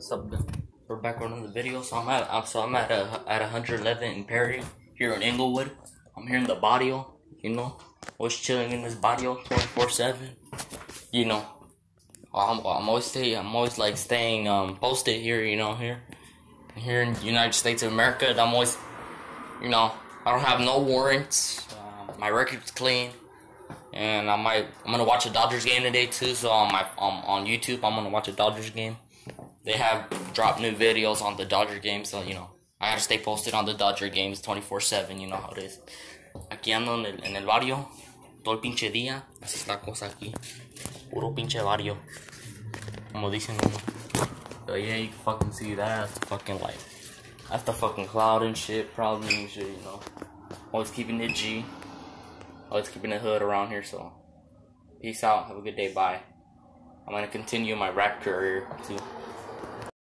What's up? We're back on another video. So I'm at so I'm at a, at 111 in Prairie here in Inglewood. I'm here in the barrio. You know, always chilling in this barrio 24 seven. You know, I'm, I'm always stay I'm always like staying um posted here. You know here here in the United States of America. I'm always you know I don't have no warrants. Uh, my record's clean. And I might I'm gonna watch a Dodgers game today too. So on my um, on YouTube I'm gonna watch a Dodgers game they have dropped new videos on the Dodger games, so you know, I gotta stay posted on the Dodger games 24-7, you know how it is. Aquí ando en el, en el barrio, todo el pinche día, así cosa aquí. Puro pinche barrio. Como dicen yeah, you can fucking see that. That's the fucking like, that's the fucking cloud and shit, problem and shit, you know. Always keeping it G. Always keeping the hood around here, so. Peace out, have a good day, bye. I'm gonna continue my rap career too.